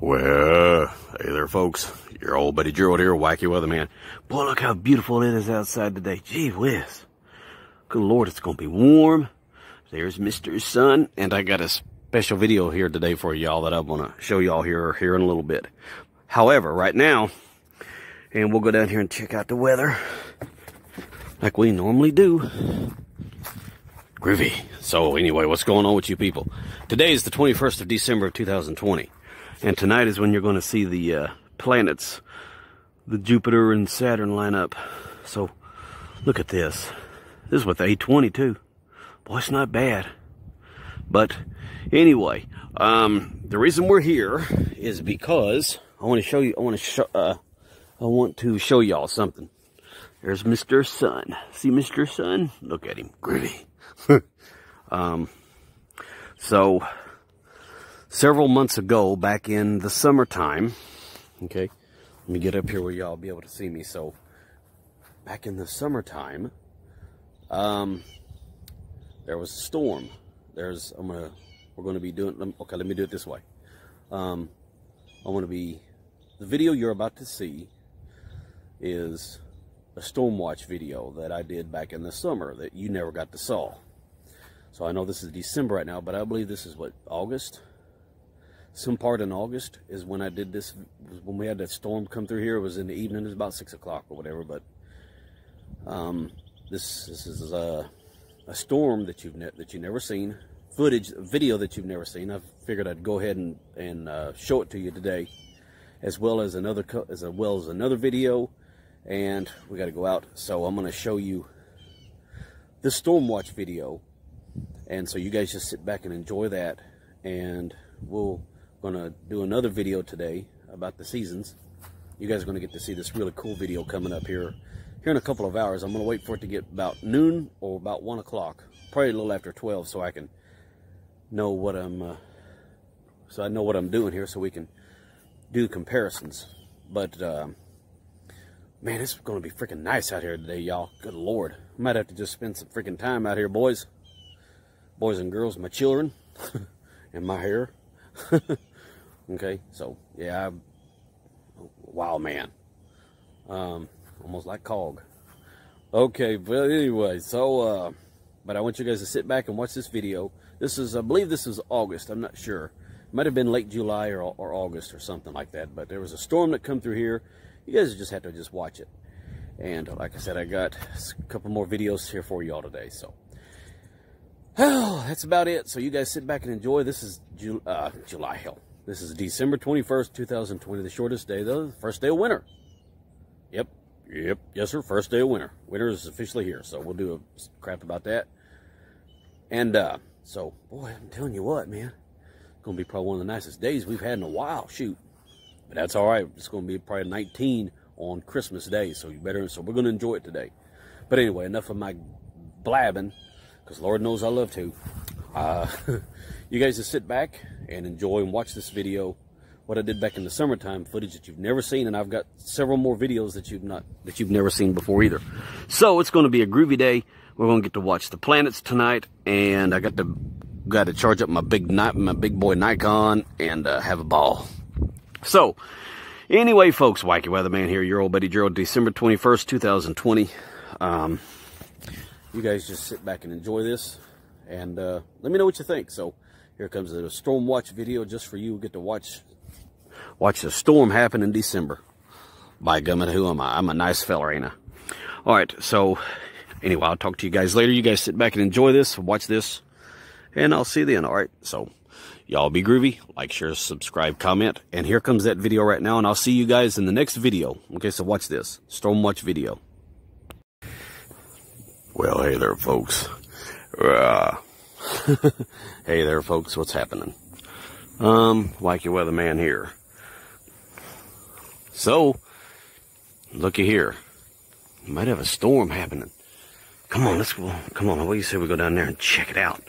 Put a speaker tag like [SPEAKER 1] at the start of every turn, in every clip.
[SPEAKER 1] Well, hey there, folks. Your old buddy Gerald here, Wacky Weatherman. Boy, look how beautiful it is outside today. Gee whiz. Good Lord, it's going to be warm. There's Mr. Sun, and I got a special video here today for y'all that I want to show y'all here, here in a little bit. However, right now, and we'll go down here and check out the weather like we normally do. Groovy. So anyway, what's going on with you people? Today is the 21st of December of 2020. And tonight is when you're going to see the uh, planets, the Jupiter and Saturn line up. So look at this. This is with the A20 too. Boy, it's not bad. But anyway, um, the reason we're here is because I want to show you. I want to show. Uh, I want to show y'all something. There's Mr. Sun. See Mr. Sun? Look at him, gritty. um, so several months ago, back in the summertime, okay, let me get up here where y'all be able to see me. So, back in the summertime, um, there was a storm. There's, I'm gonna, we're gonna be doing, okay, let me do it this way. Um, I want to be, the video you're about to see is a storm watch video that I did back in the summer that you never got to saw. So I know this is December right now, but I believe this is what, August? Some part in August is when I did this. When we had that storm come through here, it was in the evening. It was about six o'clock or whatever. But um, this this is a, a storm that you've that you've never seen. Footage, video that you've never seen. I figured I'd go ahead and and uh, show it to you today, as well as another as well as another video. And we got to go out, so I'm going to show you the storm watch video. And so you guys just sit back and enjoy that, and we'll to do another video today about the seasons. You guys are to get to see this really cool video coming up here here in a couple of hours. I'm to wait for it to get about noon or about 1 o'clock, probably a little after 12, so I can know what I'm, uh, so I know what I'm doing here so we can do comparisons. But, uh, man, it's to be freaking nice out here today, y'all. Good Lord. I might have to just spend some freaking time out here, boys. Boys and girls, my children, and my hair. Okay, so yeah, wow, man, um, almost like Cog. Okay, but anyway, so uh, but I want you guys to sit back and watch this video. This is, I believe, this is August. I'm not sure. It might have been late July or, or August or something like that. But there was a storm that come through here. You guys just have to just watch it. And like I said, I got a couple more videos here for y'all today. So, oh, that's about it. So you guys sit back and enjoy. This is Ju uh, July, hell. This is December 21st, 2020, the shortest day, the first day of winter. Yep, yep, yes, sir, first day of winter. Winter is officially here, so we'll do a crap about that. And, uh, so, boy, I'm telling you what, man, it's going to be probably one of the nicest days we've had in a while, shoot. But that's all right. It's going to be probably 19 on Christmas Day, so you better, so we're going to enjoy it today. But anyway, enough of my blabbing, because Lord knows I love to. Uh, you guys just sit back and enjoy and watch this video. What I did back in the summertime footage that you've never seen and I've got several more videos that you've not that you've never seen before either. So it's going to be a groovy day. We're going to get to watch the planets tonight and I got to got to charge up my big night my big boy Nikon and uh, have a ball. So anyway folks wacky weatherman here your old buddy Gerald December 21st 2020 um, you guys just sit back and enjoy this and uh, let me know what you think. So here comes a storm watch video just for you. We get to watch watch the storm happen in December. By gummit, who am I? I'm a nice fella, ain't I? All right, so anyway, I'll talk to you guys later. You guys sit back and enjoy this, watch this, and I'll see you then. All right, so y'all be groovy. Like, share, subscribe, comment. And here comes that video right now, and I'll see you guys in the next video. Okay, so watch this. Storm watch video. Well, hey there, folks. Uh, hey there, folks. What's happening? Um, Wacky Weatherman here. So, looky here. Might have a storm happening. Come on, let's go. Come on, what do you say we go down there and check it out?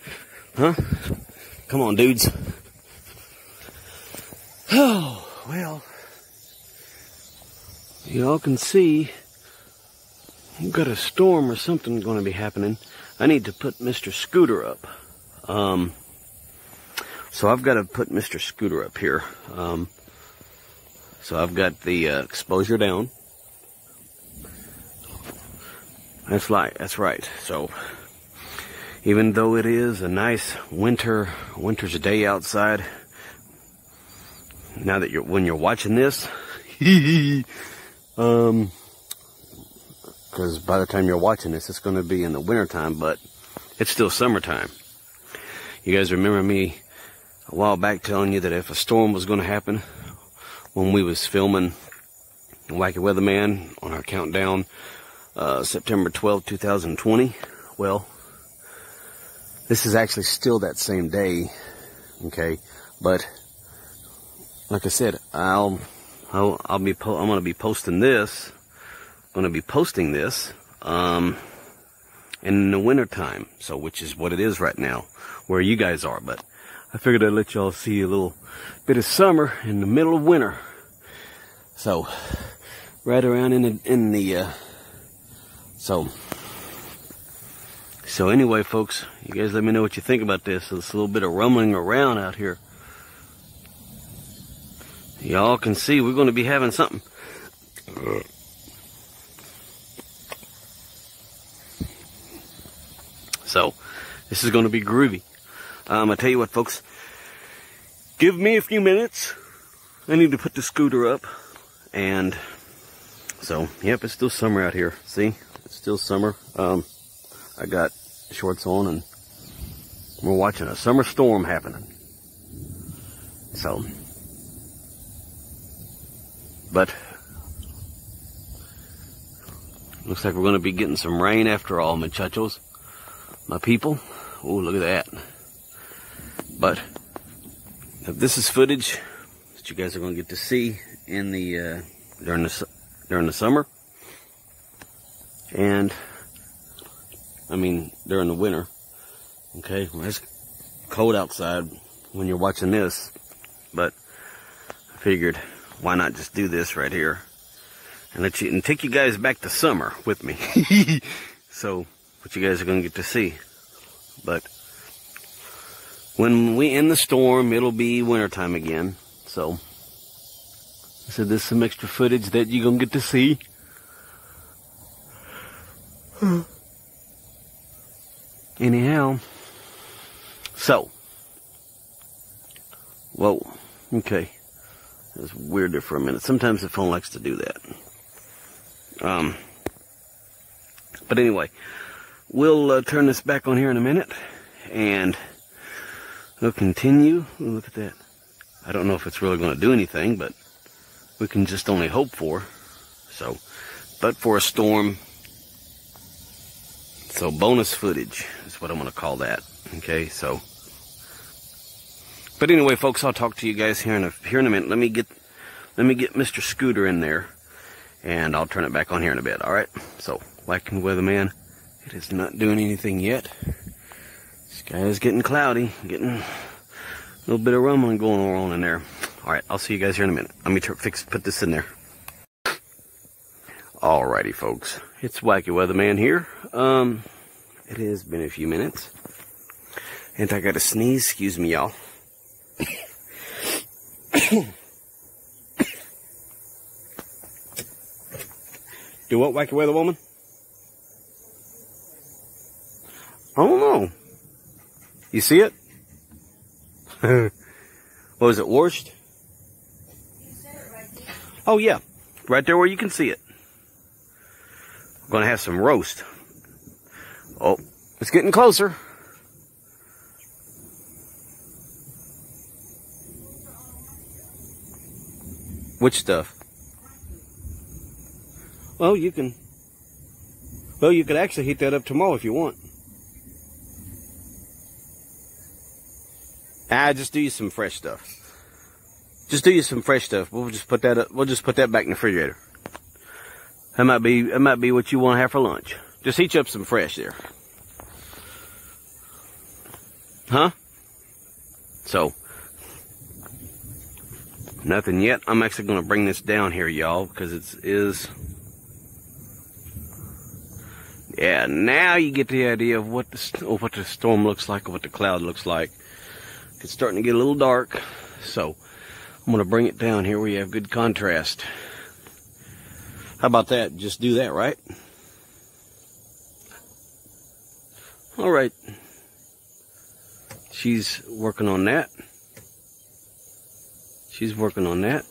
[SPEAKER 1] Huh? Come on, dudes. Oh, well. Y'all can see we've got a storm or something going to be happening. I need to put Mr. Scooter up. Um, so I've got to put Mr. Scooter up here. Um, So I've got the uh, exposure down. That's right. That's right. So even though it is a nice winter winter's a day outside, now that you're when you're watching this, um, because by the time you're watching this, it's going to be in the wintertime, but it's still summertime. You guys remember me a while back telling you that if a storm was going to happen when we was filming Wacky Weatherman on our countdown uh, September 12, 2020. Well, this is actually still that same day, okay? But like I said, I'll I'll, I'll be I'm gonna be posting this. I'm gonna be posting this um, in the winter time, so which is what it is right now, where you guys are. But I figured I'd let y'all see a little bit of summer in the middle of winter. So, right around in the, in the, uh, so, so anyway, folks, you guys let me know what you think about this. It's a little bit of rumbling around out here. Y'all can see we're going to be having something. So, this is going to be groovy. Um, I tell you what, folks. Give me a few minutes. I need to put the scooter up. And so, yep, it's still summer out here. See? It's still summer. Um, I got shorts on and we're watching a summer storm happening. So, but looks like we're going to be getting some rain after all, muchachos. My people. Oh, look at that. But this is footage that you guys are going to get to see in the uh, during the during the summer, and I mean during the winter. Okay, well, it's cold outside when you're watching this, but I figured why not just do this right here and let you and take you guys back to summer with me. so what you guys are gonna get to see, but when we end the storm, it'll be wintertime again. So, I said there's some extra footage that you're going to get to see. Anyhow, so, whoa, okay. It was weird there for a minute. Sometimes the phone likes to do that. Um, but anyway, we'll uh, turn this back on here in a minute and We'll continue. Look at that. I don't know if it's really going to do anything, but we can just only hope for. So, but for a storm. So bonus footage is what I'm going to call that. Okay, so. But anyway, folks, I'll talk to you guys here in a here in a minute. Let me get let me get Mr. Scooter in there, and I'll turn it back on here in a bit. All right. So, Wacky Weatherman, it is not doing anything yet. Sky is getting cloudy, getting a little bit of rumbling going on in there. All right, I'll see you guys here in a minute. Let me fix put this in there. Alrighty, folks, it's Wacky Weatherman here. Um, it has been a few minutes, and I got a sneeze. Excuse me, y'all. Do what, Wacky Weather Woman? I don't know. You see it? what was it, washed? oh yeah, right there where you can see it. We're gonna have some roast. Oh, it's getting closer. Which stuff? Well, you can. Well, you could actually heat that up tomorrow if you want. Ah, just do you some fresh stuff. Just do you some fresh stuff. We'll just put that up. We'll just put that back in the refrigerator. That might be that might be what you want to have for lunch. Just heat you up some fresh there. Huh? So, nothing yet. I'm actually going to bring this down here, y'all, because it is. Yeah, now you get the idea of what the what the storm looks like, or what the cloud looks like. It's starting to get a little dark, so I'm going to bring it down here where you have good contrast. How about that? Just do that, right? All right. She's working on that. She's working on that.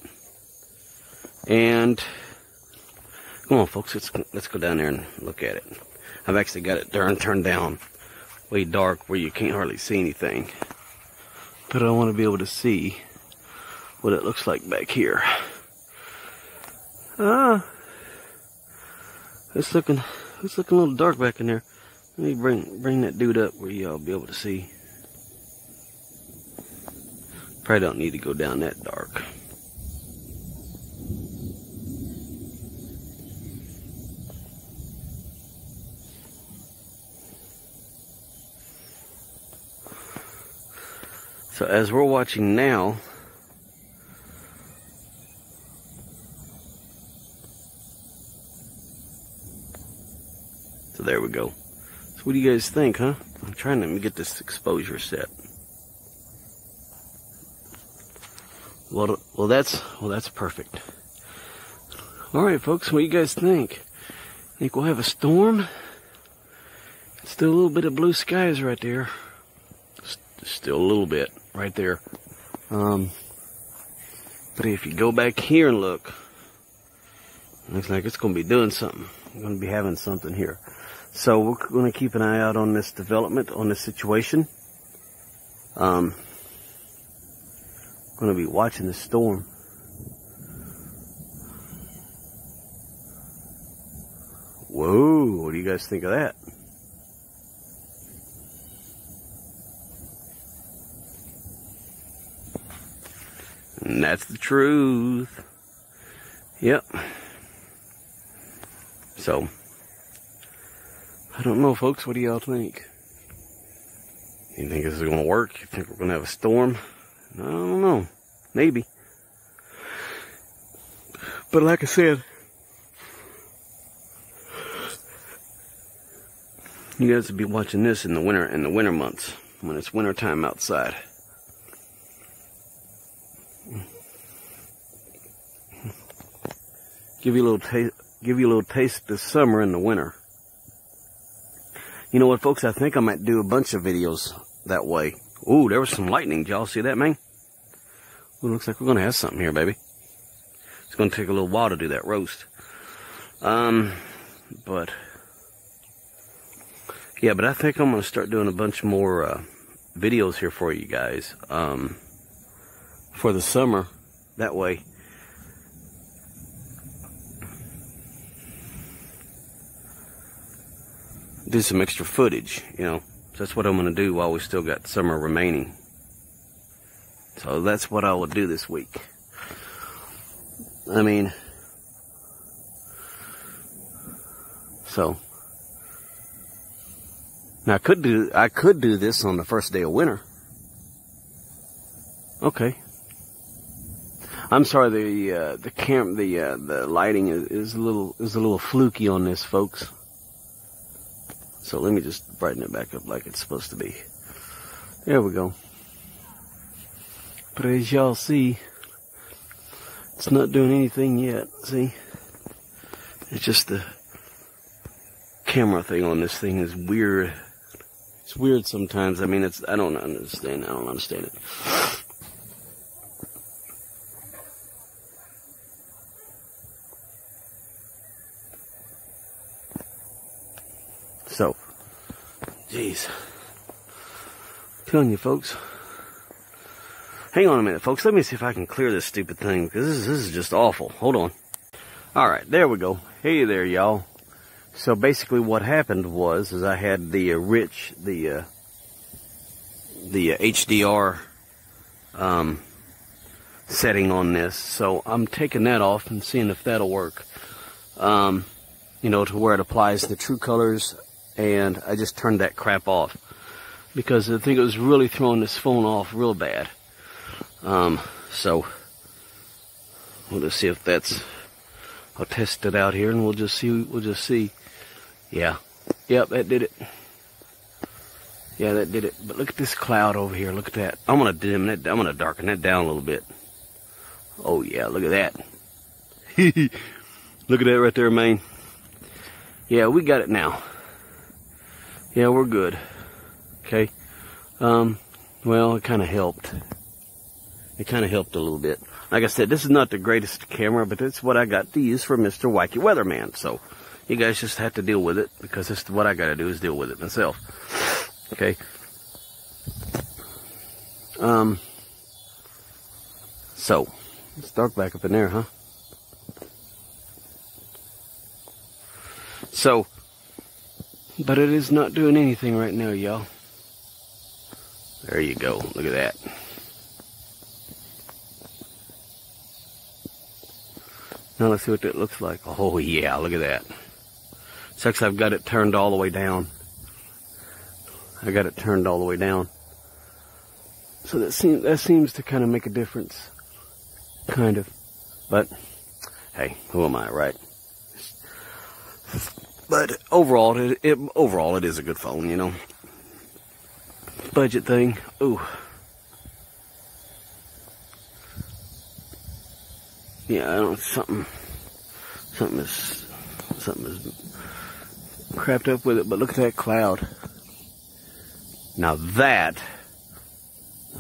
[SPEAKER 1] And come on, folks, let's let's go down there and look at it. I've actually got it darn turned down way dark where you can't hardly see anything. But I want to be able to see what it looks like back here. Ah, it's looking it's looking a little dark back in there. Let me bring bring that dude up where y'all be able to see. Probably don't need to go down that dark. So as we're watching now, so there we go. So what do you guys think, huh? I'm trying to get this exposure set. Well, well, that's well, that's perfect. All right, folks, what do you guys think? Think we'll have a storm? Still a little bit of blue skies right there. Still a little bit right there. Um, but if you go back here and look, looks like it's going to be doing something. Going to be having something here. So we're going to keep an eye out on this development, on this situation. Um, going to be watching the storm. Whoa, what do you guys think of that? And that's the truth. Yep. So, I don't know, folks. What do y'all think? You think this is going to work? You think we're going to have a storm? I don't know. Maybe. But like I said, you guys will be watching this in the winter in the winter months when it's winter time outside. Give you a little taste give you a little taste this summer in the winter. You know what folks, I think I might do a bunch of videos that way. Ooh, there was some lightning. Did y'all see that, man? Well, looks like we're going to have something here, baby. It's going to take a little while to do that roast. Um, but, yeah, but I think I'm going to start doing a bunch more uh, videos here for you guys um, for the summer. That way, do some extra footage, you know. So that's what I'm going to do while we still got summer remaining. So that's what I will do this week. I mean, so now I could do I could do this on the first day of winter. Okay. I'm sorry the uh, the cam the uh, the lighting is, is a little is a little fluky on this, folks. So let me just brighten it back up like it's supposed to be. There we go. But as y'all see, it's not doing anything yet. See? It's just the camera thing on this thing is weird. It's weird sometimes. I mean, it's, I don't understand. I don't understand it. So, jeez. telling you folks. Hang on a minute, folks. Let me see if I can clear this stupid thing, because this is, this is just awful. Hold on. Alright, there we go. Hey there, y'all. So basically what happened was, is I had the uh, rich, the, uh, the uh, HDR, um, setting on this. So I'm taking that off and seeing if that'll work. Um, you know, to where it applies the true colors and I just turned that crap off because I think it was really throwing this phone off real bad. Um, so we'll just see if that's. I'll test it out here, and we'll just see. We'll just see. Yeah, yep, that did it. Yeah, that did it. But look at this cloud over here. Look at that. I'm gonna dim that. I'm gonna darken that down a little bit. Oh yeah, look at that. look at that right there, man. Yeah, we got it now. Yeah, we're good. Okay. Um, well, it kind of helped. It kind of helped a little bit. Like I said, this is not the greatest camera, but it's what I got to use for Mr. Wacky Weatherman. So, you guys just have to deal with it because is what I got to do is deal with it myself. Okay. Um. So, it's dark back up in there, huh? So, but it is not doing anything right now, y'all. There you go. Look at that. Now let's see what that looks like. Oh yeah, look at that. Sucks I've got it turned all the way down. I got it turned all the way down. So that seems that seems to kind of make a difference. Kind of. But hey, who am I, right? But overall, it, it overall it is a good phone, you know. Budget thing. Ooh. Yeah, I don't something something is something is crapped up with it, but look at that cloud. Now that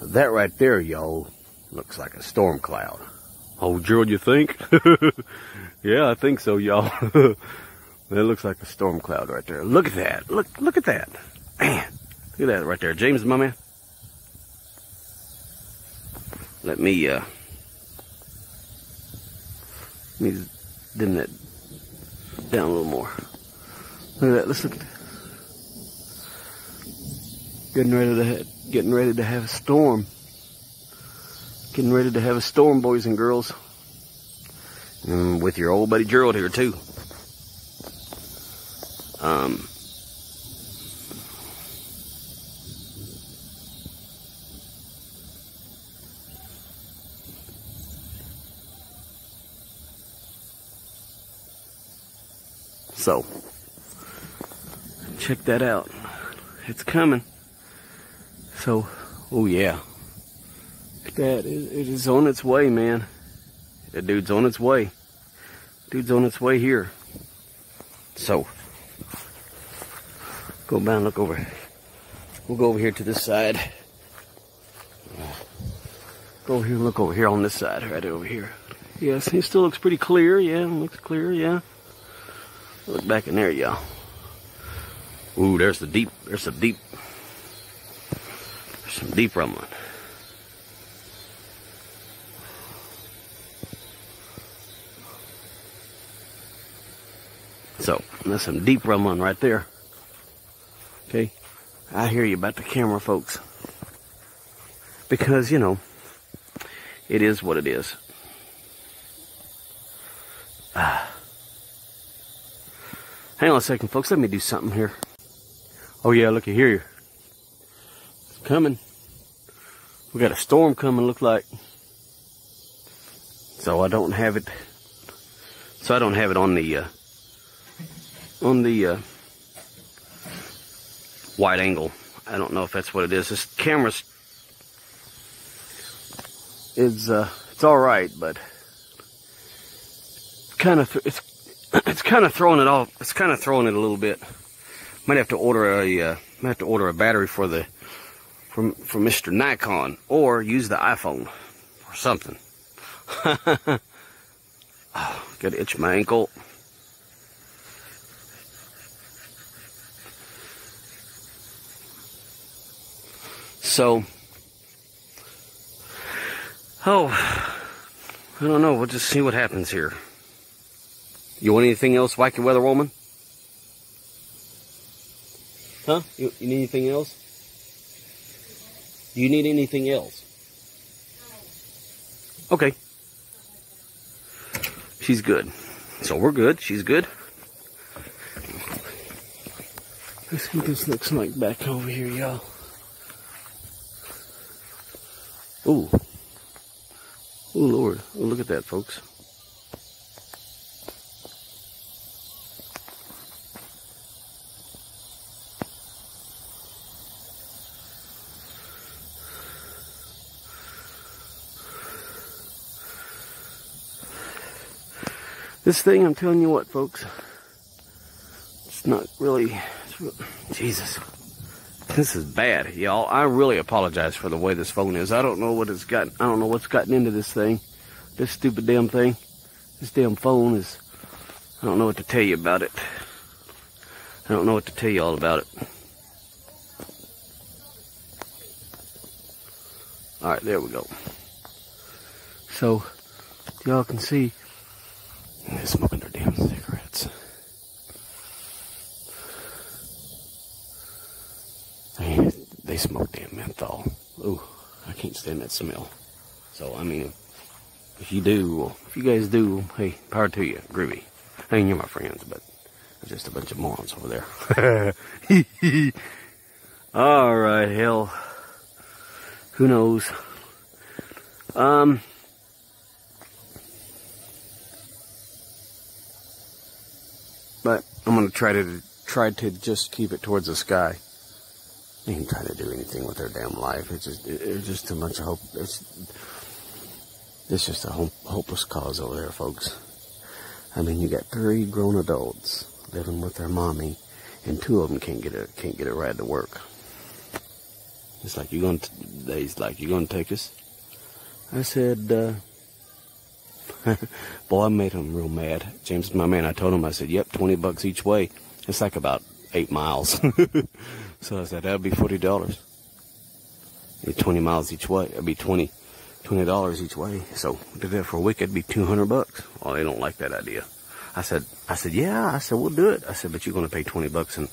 [SPEAKER 1] that right there, y'all, looks like a storm cloud. Oh, Gerald, you think? yeah, I think so, y'all. that looks like a storm cloud right there. Look at that. Look, look at that. Man, look at that right there. James, my man. Let me, uh, let me dim that down a little more. Look at that. That. Getting ready to getting ready to have a storm. Getting ready to have a storm, boys and girls. And with your old buddy Gerald here too. Um, so, check that out. It's coming. So, oh yeah. That it, it is on its way, man. That dude's on its way. Dude's on its way here. So, go down, look over. We'll go over here to this side. Go over here and look over here on this side, right over here. Yes, he still looks pretty clear. Yeah, looks clear. Yeah. Look back in there, y'all. Ooh, there's the deep. There's some deep. There's some deep rumbling. So, that's some deep rumbling right there. Okay? I hear you about the camera, folks. Because, you know, it is what it is. Hang on a second, folks. Let me do something here. Oh, yeah, looky here. It's coming. We got a storm coming, look like. So I don't have it. So I don't have it on the, uh, on the, uh, wide angle. I don't know if that's what it is. This camera's is uh, it's all right, but kind of it's it's kind of throwing it off. It's kind of throwing it a little bit. Might have to order a uh, might have to order a battery for the from from Mr. Nikon or use the iPhone or something. oh, got to itch my ankle. So, oh, I don't know. We'll just see what happens here. You want anything else, Wacky Weather Woman? Huh? You, you need anything else? Do you need anything else? Okay. She's good. So we're good. She's good. Let's see what this looks like back over here, y'all. Ooh. Oh, Lord. Oh, look at that, folks. This thing, I'm telling you what, folks, it's not really, it's Jesus. This is bad, y'all. I really apologize for the way this phone is. I don't know what it's got. I don't know what's gotten into this thing. This stupid damn thing. This damn phone is. I don't know what to tell you about it. I don't know what to tell you all about it. All right, there we go. So, y'all can see they're smoking their damn cigarettes. They, they smoke damn menthol. Ooh, I can't stand that smell. So, I mean, if you do, if you guys do, hey, power to you, groovy. I mean, you're my friends, but just a bunch of morons over there. All right, hell. Who knows? Um. But I'm gonna try to try to just keep it towards the sky. They ain't trying to do anything with their damn life. It's just it's just too much hope. It's it's just a hopeless cause over there, folks. I mean, you got three grown adults living with their mommy, and two of them can't get a can't get a ride to work. It's like you're gonna. They's like you're gonna take us. I said, uh, boy, I made him real mad. James, my man, I told him, I said, yep, 20 bucks each way. It's like about eight miles. so I said, that'd be $40. Be 20 miles each way. It'd be 20, $20 each way. So did that for a week, it'd be 200 bucks. Well, they don't like that idea. I said, I said, yeah. I said, we'll do it. I said, but you're going to pay 20 bucks in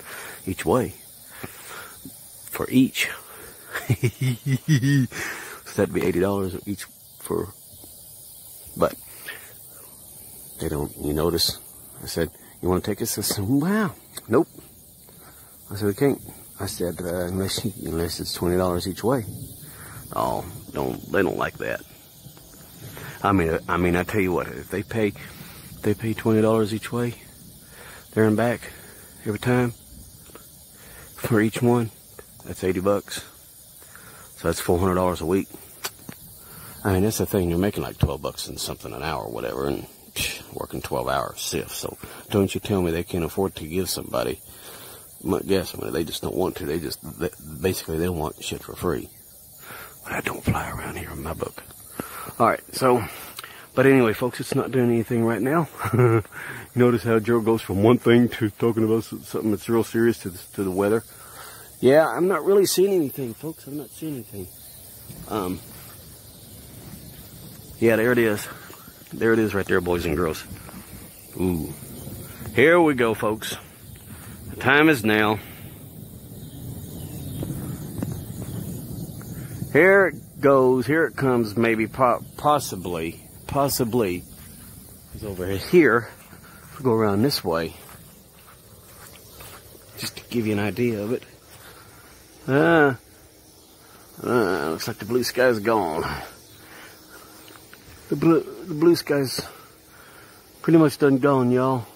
[SPEAKER 1] each way for each. so that'd be eighty dollars each for. But they don't. You notice? I said, "You want to take us?" I said, "Wow, nope." I said, "We can't." I said, uh, "Unless unless it's twenty dollars each way." Oh, don't they don't like that. I mean, I mean, I tell you what, if they pay, if they pay twenty dollars each way, there and back, every time, for each one, that's eighty bucks. So that's four hundred dollars a week. I mean, that's the thing. You're making like twelve bucks and something an hour, or whatever, and psh, working twelve hour shifts. So don't you tell me they can't afford to give somebody? Guess, I mean, they just don't want to. They just they, basically they want shit for free. But I don't fly around here in my book. All right, so. But anyway, folks, it's not doing anything right now. Notice how Joe goes from one thing to talking about something that's real serious to the, to the weather. Yeah, I'm not really seeing anything, folks. I'm not seeing anything. Um, yeah, there it is. There it is right there, boys and girls. Ooh. Here we go, folks. The time is now. Here it goes. Here it comes, maybe, po possibly, possibly. It's over here. We go around this way, just to give you an idea of it. Uh, uh, looks like the blue sky's gone. The blue, the blue sky's pretty much done gone, y'all.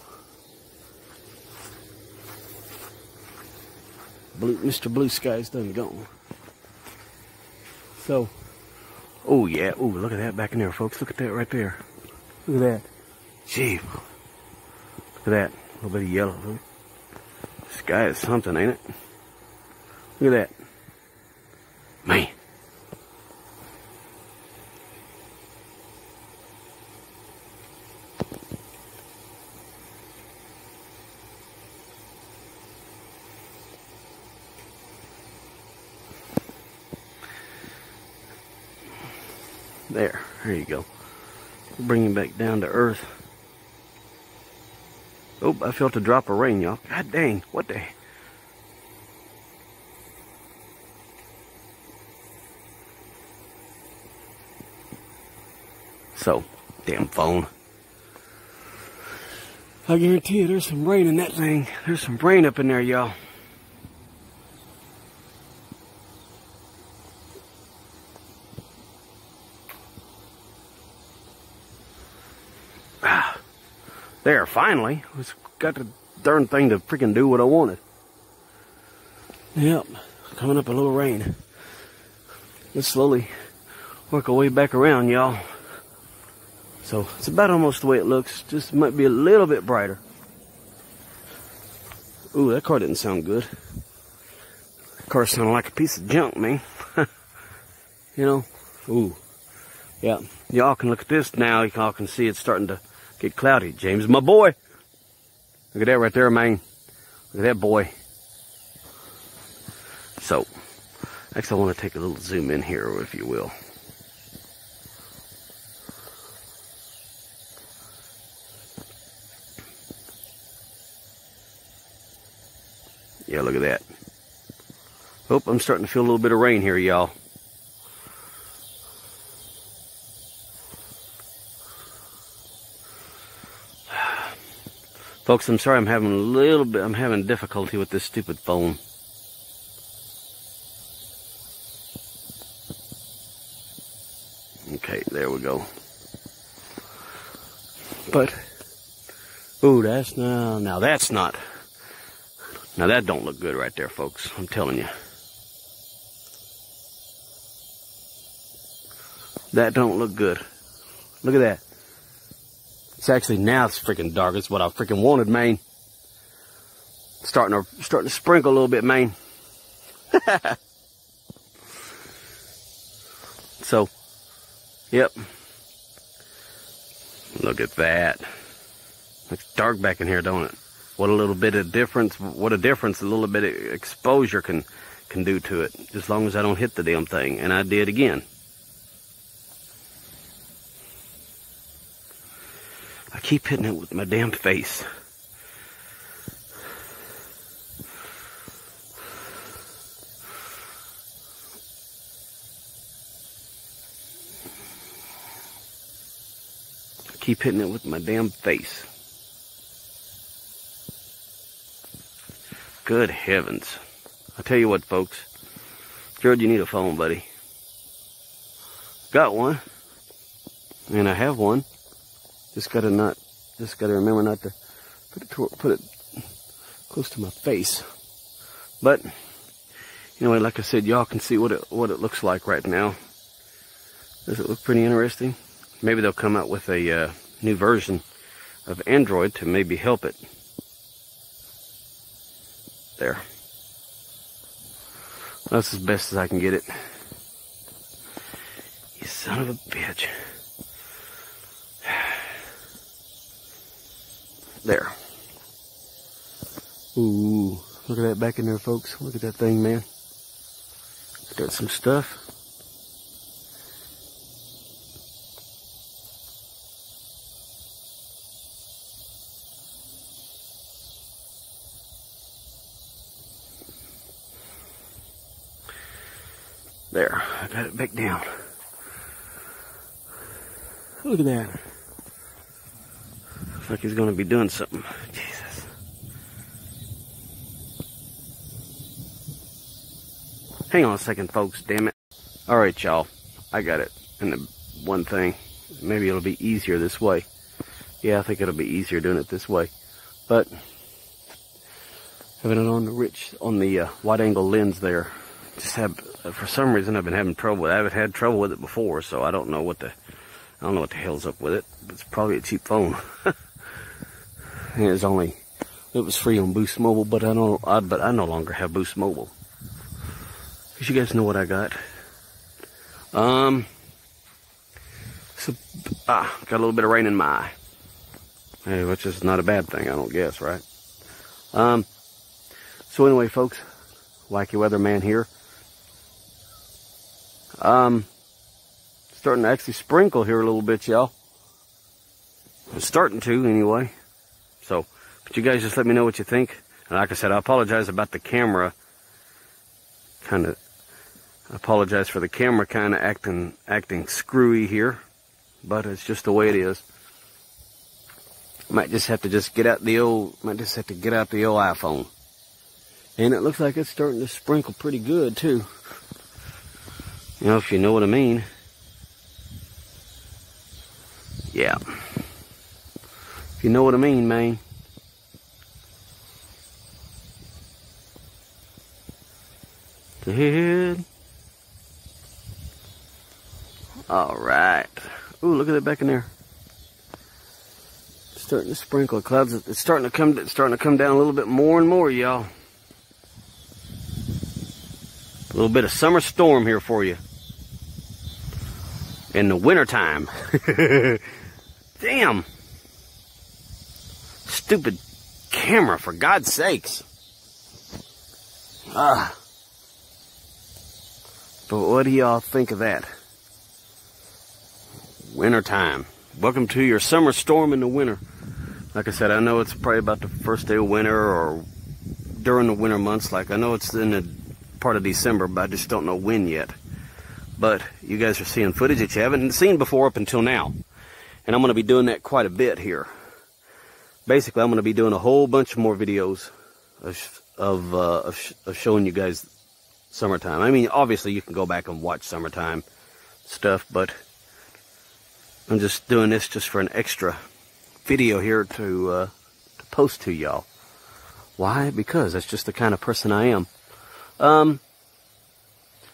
[SPEAKER 1] Blue, Mr. Blue Sky's done gone. So, oh yeah, oh look at that back in there, folks. Look at that right there. Look at that. Gee, look at that. A little bit of yellow. The sky is something, ain't it? Look at that. Man. There, there you go. Bring him back down to earth. Oh, I felt a drop of rain, y'all. God dang, what the So, damn phone. I guarantee you there's some rain in that thing. There's some rain up in there, y'all. Ah, there, finally. Got the darn thing to freaking do what I wanted. Yep, coming up a little rain. Let's slowly work our way back around, y'all. So it's about almost the way it looks. Just might be a little bit brighter. Ooh, that car didn't sound good. That car sounded like a piece of junk, man. you know? Ooh. Yeah. Y'all can look at this now. Y'all can see it's starting to get cloudy. James, my boy. Look at that right there, man. Look at that boy. So, next I want to take a little zoom in here, if you will. Yeah, look at that. Oh, I'm starting to feel a little bit of rain here, y'all. Folks, I'm sorry I'm having a little bit, I'm having difficulty with this stupid phone. Okay, there we go. But, ooh, that's, now, now that's not, now that don't look good right there, folks. I'm telling you. That don't look good. Look at that. It's actually now it's freaking dark. It's what I freaking wanted, man. Starting to starting to sprinkle a little bit, man. so, yep. Look at that. It's dark back in here, don't it? What a little bit of difference, what a difference a little bit of exposure can, can do to it. As long as I don't hit the damn thing. And I did again. Keep hitting it with my damn face. I keep hitting it with my damn face. Good heavens. I tell you what, folks. Jared, you need a phone, buddy. Got one. And I have one. Just gotta not, just gotta remember not to put it, to, put it close to my face. But, anyway, like I said, y'all can see what it, what it looks like right now. Does it look pretty interesting? Maybe they'll come out with a uh, new version of Android to maybe help it. There. That's as best as I can get it. You son of a bitch. There. Ooh, look at that back in there, folks. Look at that thing, man. Got some stuff. There, I got it back down. Look at that. Looks like he's going to be doing something. Jesus. Hang on a second, folks. Damn it. All right, y'all. I got it. And the one thing, maybe it'll be easier this way. Yeah, I think it'll be easier doing it this way. But having it on the rich, on the uh, wide angle lens there, just have, uh, for some reason I've been having trouble with it. I haven't had trouble with it before, so I don't know what the, I don't know what the hell's up with it. It's probably a cheap phone. it was only it was free on Boost Mobile, but I know I, but I no longer have Boost Mobile. Cause you guys know what I got. Um, so ah, got a little bit of rain in my eye, hey, which is not a bad thing, I don't guess, right? Um, so anyway, folks, wacky weather man here. Um, starting to actually sprinkle here a little bit, y'all. Starting to anyway. But you guys just let me know what you think. And like I said, I apologize about the camera. Kind of, apologize for the camera kind of acting, acting screwy here. But it's just the way it is. Might just have to just get out the old, might just have to get out the old iPhone. And it looks like it's starting to sprinkle pretty good too. You know, if you know what I mean. Yeah. If you know what I mean, man. Good. All right. Ooh, look at that back in there. starting to sprinkle. Clouds, it's starting to come, it's starting to come down a little bit more and more, y'all. A little bit of summer storm here for you. In the wintertime. Damn. Stupid camera, for God's sakes. Ah. But what do y'all think of that? Wintertime. Welcome to your summer storm in the winter. Like I said, I know it's probably about the first day of winter or during the winter months. Like I know it's in the part of December, but I just don't know when yet. But you guys are seeing footage that you haven't seen before up until now. And I'm going to be doing that quite a bit here. Basically, I'm going to be doing a whole bunch more videos of, of, uh, of, of showing you guys summertime. I mean, obviously you can go back and watch summertime stuff, but I'm just doing this just for an extra video here to, uh, to post to y'all. Why? Because that's just the kind of person I am. Um,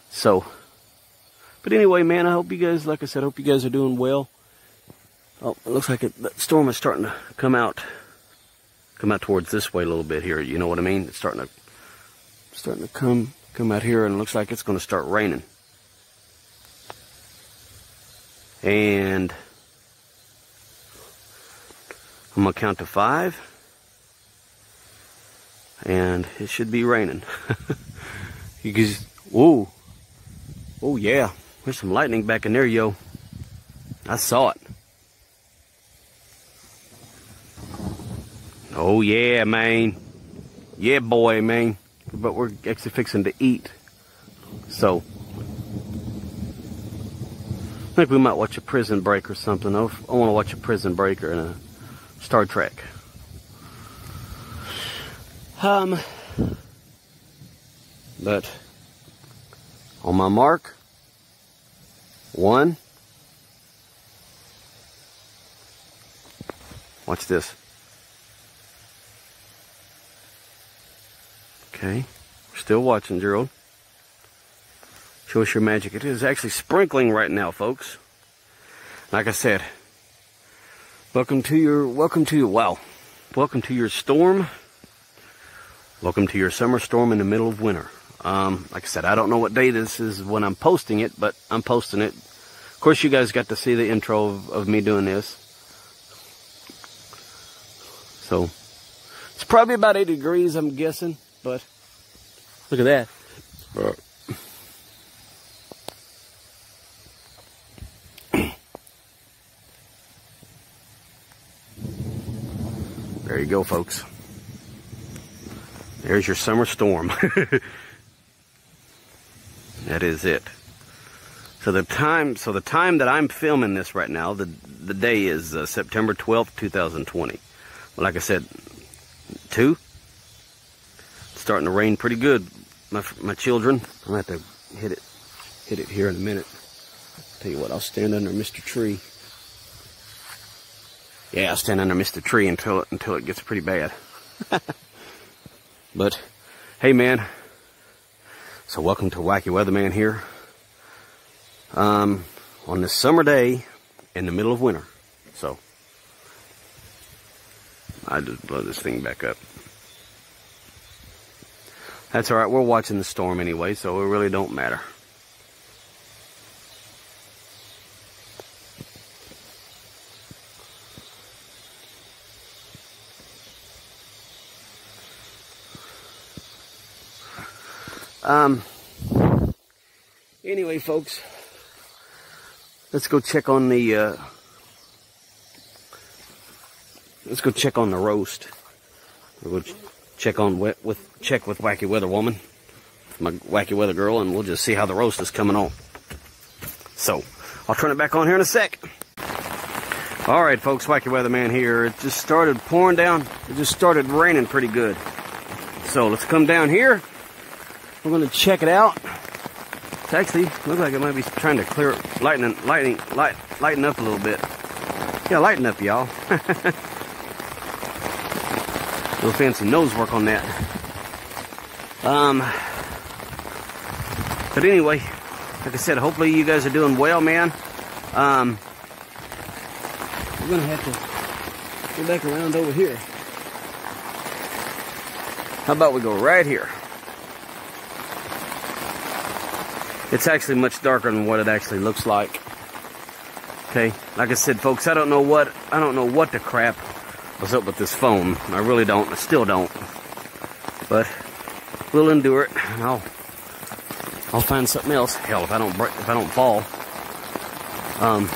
[SPEAKER 1] so, but anyway, man, I hope you guys, like I said, I hope you guys are doing well. Oh, it looks like it, the storm is starting to come out, come out towards this way a little bit here. You know what I mean? It's starting to, starting to come, come out here, and it looks like it's going to start raining. And I'm going to count to five. And it should be raining. Because, whoa. Oh, yeah. There's some lightning back in there, yo. I saw it. Oh, yeah, man. Yeah, boy, man. But we're actually fixing to eat. So, I think we might watch a prison break or something. I want to watch a prison break or a Star Trek. Um, but on my mark, one, watch this. Okay, still watching, Gerald. Show us your magic. It is actually sprinkling right now, folks. Like I said, welcome to your, welcome to wow, welcome to your storm. Welcome to your summer storm in the middle of winter. Um, like I said, I don't know what day this is when I'm posting it, but I'm posting it. Of course, you guys got to see the intro of, of me doing this. So, it's probably about 80 degrees, I'm guessing, but look at that. There you go, folks. There's your summer storm. That is it. So the time, so the time that I'm filming this right now, the the day is uh, September 12th, 2020. Well, like I said, two. It's starting to rain pretty good. My my children, I'm gonna have to hit it, hit it here in a minute. Tell you what, I'll stand under Mr. Tree. Yeah, I'll stand under Mr. Tree until it until it gets pretty bad. but hey, man, so welcome to Wacky Weatherman here. Um, on this summer day in the middle of winter. So, I just blow this thing back up. That's alright, we're watching the storm anyway, so it really don't matter. Um, anyway, folks, let's go check on the, uh, let's go check on the roast. We'll check on with, check with Wacky Weather Woman, my Wacky Weather Girl, and we'll just see how the roast is coming on. So, I'll turn it back on here in a sec. All right, folks, Wacky Weatherman here. It just started pouring down. It just started raining pretty good. So let's come down here we're going to check it out. It's actually looks like it might be trying to clear, lightening, lightening, light, lighten up a little bit. Yeah, lighten up, y'all. little fancy nose work on that. Um, but anyway, like I said, hopefully you guys are doing well, man. Um, we're gonna have to go back around over here. How about we go right here? It's actually much darker than what it actually looks like. Okay, like I said, folks, I don't know what I don't know what the crap was up with this phone. I really don't. I still don't. But we'll endure it. I'll I'll find something else. Hell, if I don't break, if I don't fall. Um,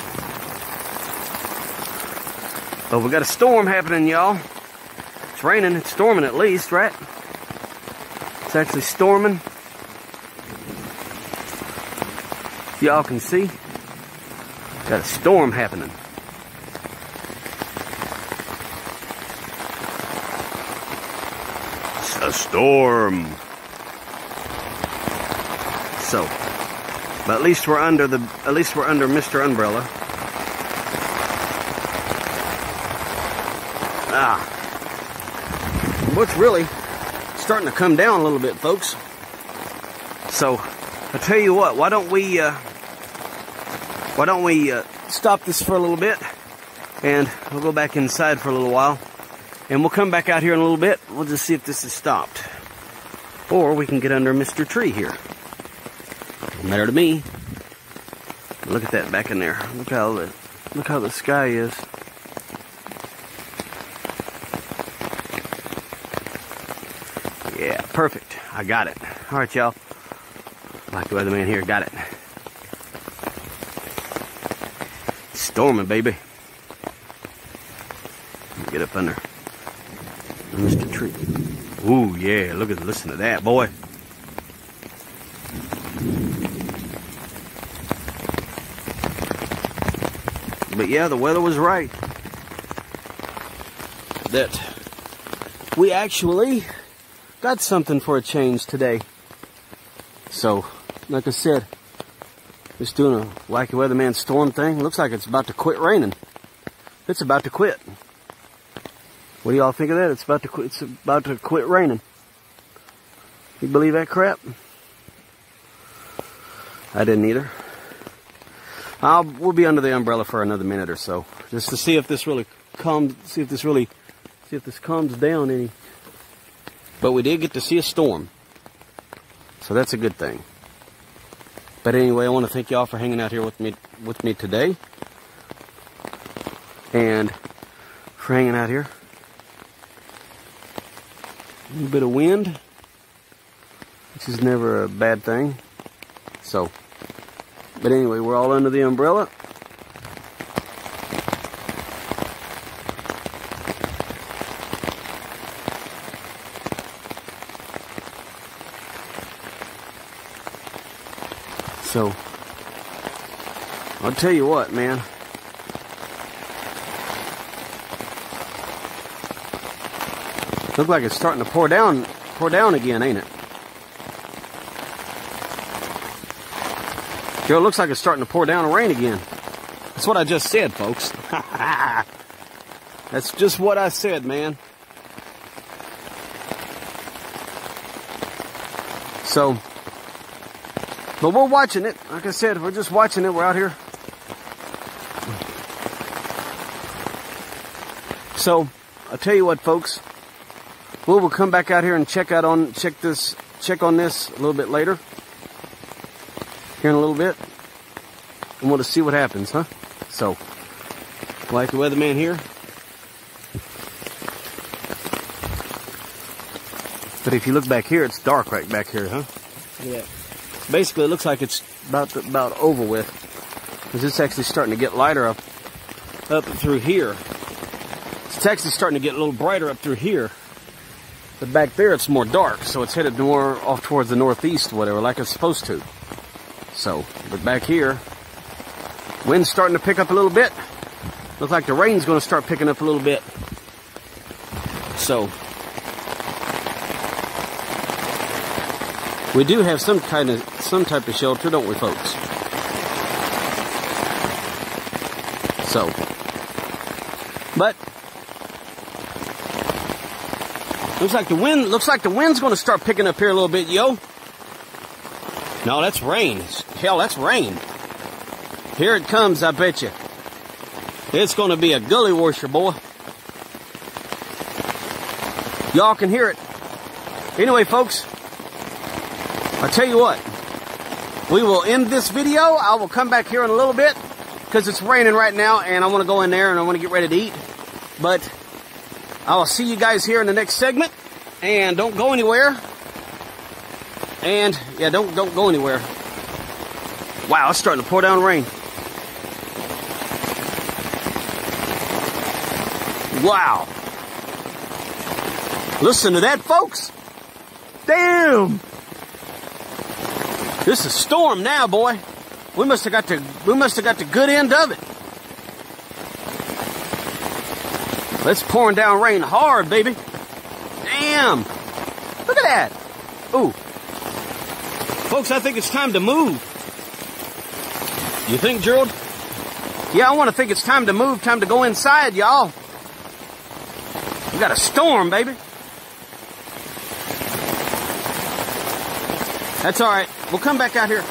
[SPEAKER 1] but we got a storm happening, y'all. It's raining. It's storming at least, right? It's actually storming. Y'all can see. Got a storm happening. It's a storm. So, but at least we're under the at least we're under Mr. Umbrella. Ah. What's really starting to come down a little bit, folks. So, I tell you what, why don't we uh, why don't we uh, stop this for a little bit and we'll go back inside for a little while and we'll come back out here in a little bit. We'll just see if this is stopped. Or we can get under Mr. Tree here. Doesn't matter to me. Look at that back in there. Look how the look how the sky is. Yeah, perfect. I got it. All right, y'all. Like the weatherman here, got it. storming, baby. Get up under Ooh, yeah, look at, listen to that, boy. But yeah, the weather was right. That we actually got something for a change today. So, like I said, just doing a wacky weatherman storm thing. Looks like it's about to quit raining. It's about to quit. What do y'all think of that? It's about to quit. It's about to quit raining. You believe that crap? I didn't either. I'll, we'll be under the umbrella for another minute or so, just to see if this really calms. See if this really, see if this calms down any. But we did get to see a storm, so that's a good thing. But anyway, I want to thank y'all for hanging out here with me with me today. And for hanging out here. A little bit of wind, which is never a bad thing. So, but anyway, we're all under the umbrella. So, I'll tell you what, man. Look like it's starting to pour down, pour down again, ain't it? Joe, it looks like it's starting to pour down rain again. That's what I just said, folks. That's just what I said, man. So, but we're watching it. Like I said, we're just watching it. We're out here. So, I'll tell you what, folks. We will come back out here and check out on check this check on this a little bit later. Here in a little bit. And we'll just see what happens, huh? So, like the weatherman here. But if you look back here, it's dark right back here, huh? Yeah basically it looks like it's about to, about over with because it's actually starting to get lighter up up through here. It's actually starting to get a little brighter up through here. But back there it's more dark, so it's headed more off towards the northeast, whatever, like it's supposed to. So, but back here, wind's starting to pick up a little bit. Looks like the rain's going to start picking up a little bit. So, We do have some kind of some type of shelter, don't we, folks? So, but looks like the wind looks like the wind's to start picking up here a little bit, yo. No, that's rain. Hell, that's rain. Here it comes, I bet you. It's to be a gully washer, boy. Y'all can hear it. Anyway, folks, I'll tell you what. We will end this video. I will come back here in a little bit because it's raining right now and I want to go in there and I want to get ready to eat. But I will see you guys here in the next segment. And don't go anywhere. And yeah, don't don't go anywhere. Wow, it's starting to pour down rain. Wow. Listen to that, folks. Damn. This is a storm now, boy. We must have got the we must have got the good end of it. It's pouring down rain hard, baby. Damn. Look at that. Ooh. Folks, I think it's time to move. You think, Gerald? Yeah, I want to think it's time to move, time to go inside, y'all. We got a storm, baby. That's all right. We'll come back out here.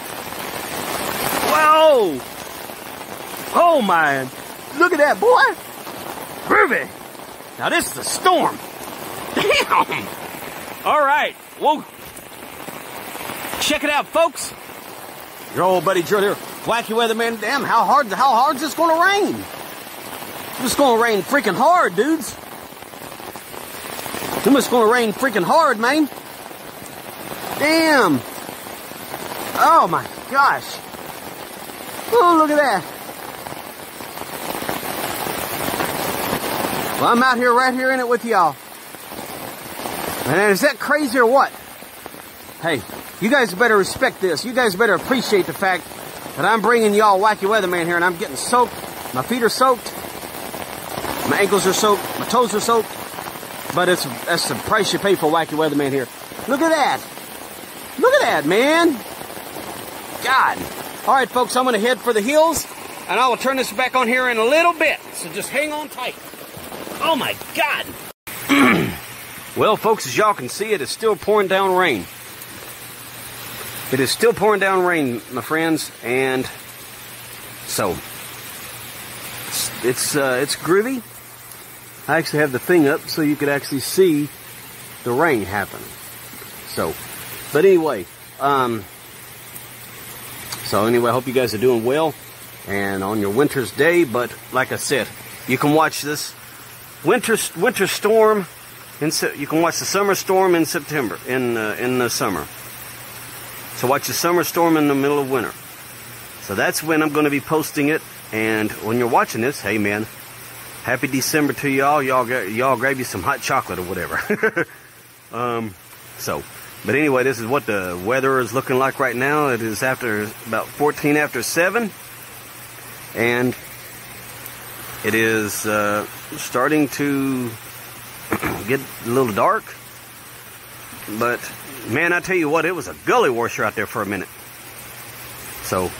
[SPEAKER 1] Whoa! Oh, man. Look at that, boy. Groovy. Now, this is a storm. Damn. All right. Whoa. Check it out, folks. Your old buddy Drew here. Wacky weatherman. Damn, how hard, how hard's this going to rain? It's going to rain freaking hard, dudes. It's going to rain freaking hard, man. Damn. Oh my gosh. Oh, look at that. Well, I'm out here right here in it with y'all. And is that crazy or what? Hey, you guys better respect this. You guys better appreciate the fact that I'm bringing y'all wacky weatherman here and I'm getting soaked. My feet are soaked. My ankles are soaked. My toes are soaked. But it's that's the price you pay for wacky weatherman here. Look at that. Look at that, man. God. All right, folks, I'm going to head for the hills, and I will turn this back on here in a little bit. So just hang on tight. Oh, my God. well, folks, as y'all can see, it is still pouring down rain. It is still pouring down rain, my friends, and so it's it's, uh, it's groovy. I actually have the thing up so you could actually see the rain happen. So, but anyway, um, so anyway, I hope you guys are doing well and on your winter's day. But like I said, you can watch this winter winter storm. In, you can watch the summer storm in September in uh, in the summer. So watch the summer storm in the middle of winter. So that's when I'm going to be posting it. And when you're watching this, hey man, happy December to y'all. Y'all y'all grab you some hot chocolate or whatever. um, so. But anyway, this is what the weather is looking like right now. It is after about 14 after 7. And it is uh, starting to get a little dark. But man, I tell you what, it was a gully washer out there for a minute. So,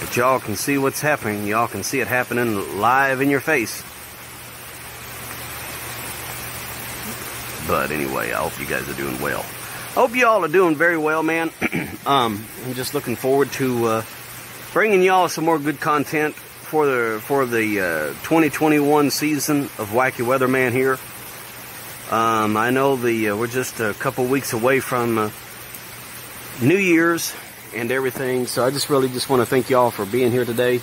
[SPEAKER 1] but y'all can see what's happening. Y'all can see it happening live in your face. But anyway, I hope you guys are doing well. I hope y'all are doing very well, man. um, I'm just looking forward to uh, bringing y'all some more good content for the for the uh, 2021 season of Wacky Weatherman here. Um, I know the uh, we're just a couple weeks away from uh, New Year's and everything, so I just really just want to thank y'all for being here today.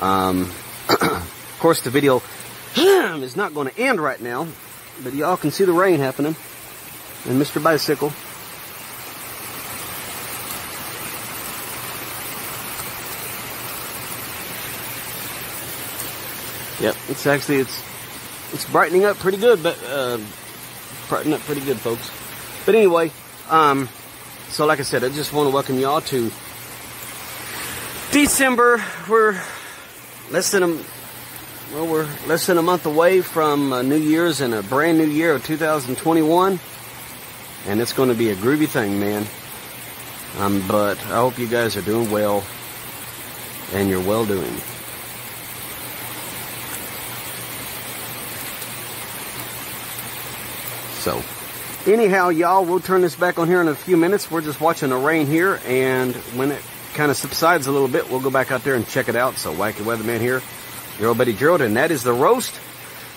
[SPEAKER 1] Um, of course, the video is not going to end right now but y'all can see the rain happening. And Mr. Bicycle. Yep, it's actually it's it's brightening up pretty good, but uh, brightening up pretty good, folks. But anyway, um, so like I said, I just want to welcome y'all to December. We're less than a well, we're less than a month away from uh, New Year's and a brand new year of 2021. And it's going to be a groovy thing, man. Um, but I hope you guys are doing well and you're well doing. So, anyhow, y'all, we'll turn this back on here in a few minutes. We're just watching the rain here, and when it kind of subsides a little bit, we'll go back out there and check it out. So, Wacky Weatherman here your old buddy Gerald, and that is the roast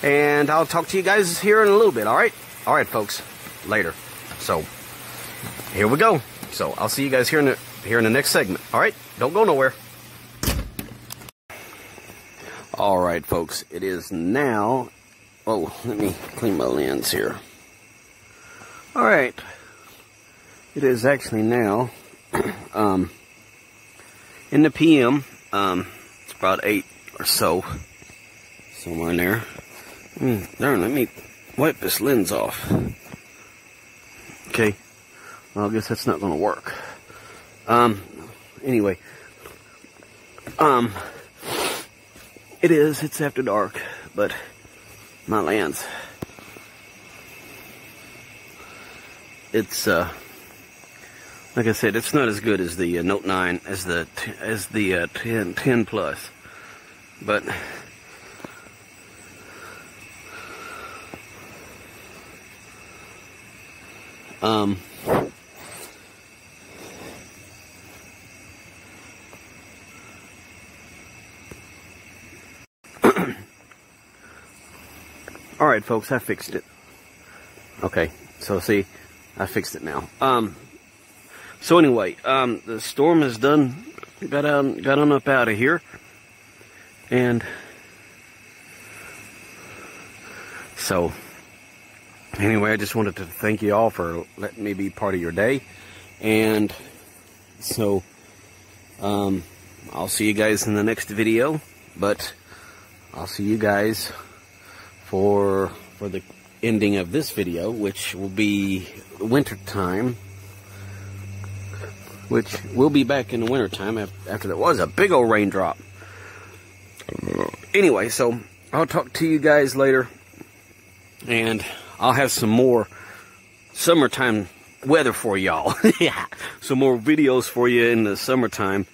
[SPEAKER 1] And I'll talk to you guys here in a little bit, all right? All right, folks, later. So, here we go. So, I'll see you guys here in the, here in the next segment, all right? Don't go nowhere. All right, folks, it is now. Oh, let me clean my lens here. All right, it is actually now um, in the PM. Um, it's about eight or so, somewhere in there. Mm, darn, let me wipe this lens off. Okay, well, I guess that's not going to work. Um, anyway, um, it is, it's after dark, but my lens, it's, uh, like I said, it's not as good as the uh, Note 9, as the, as the uh, 10, 10 Plus, but um, All right, folks, I fixed it. Okay, so see, I fixed it now. Um, so anyway, um, the storm is done. Got on, got on up out of here, and so anyway, I just wanted to thank you all for letting me be part of your day, and so um, I'll see you guys in the next video. But I'll see you guys for for the ending of this video, which will be winter time which will be back in the wintertime after there was a big old raindrop. Anyway, so I'll talk to you guys later, and I'll have some more summertime weather for y'all. yeah, some more videos for you in the summertime.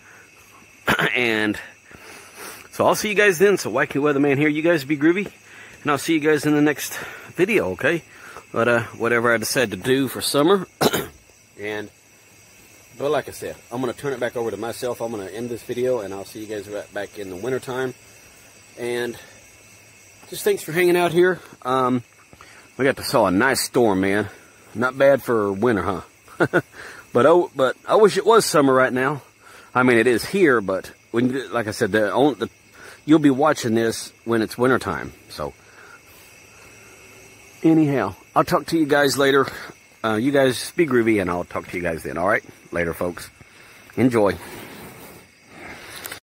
[SPEAKER 1] and so I'll see you guys then. So Wacky Weatherman here. You guys be groovy, and I'll see you guys in the next video. Okay, but uh, whatever I decide to do for summer, and. But like I said, I'm going to turn it back over to myself. I'm going to end this video, and I'll see you guys right back in the wintertime. And just thanks for hanging out here. Um, we got to saw a nice storm, man. Not bad for winter, huh? but oh, but I wish it was summer right now. I mean, it is here, but when, like I said, the, the you'll be watching this when it's wintertime. So, anyhow, I'll talk to you guys later. Uh, you guys be groovy, and I'll talk to you guys then. All right? Later, folks. Enjoy.